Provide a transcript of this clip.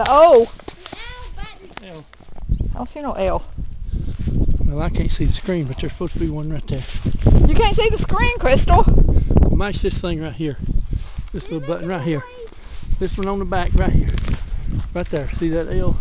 The O. L. I don't see no L. Well, I can't see the screen, but there's supposed to be one right there. You can't see the screen, Crystal. Match this thing right here. This little button right here. This one on the back right here. Right there. See that L?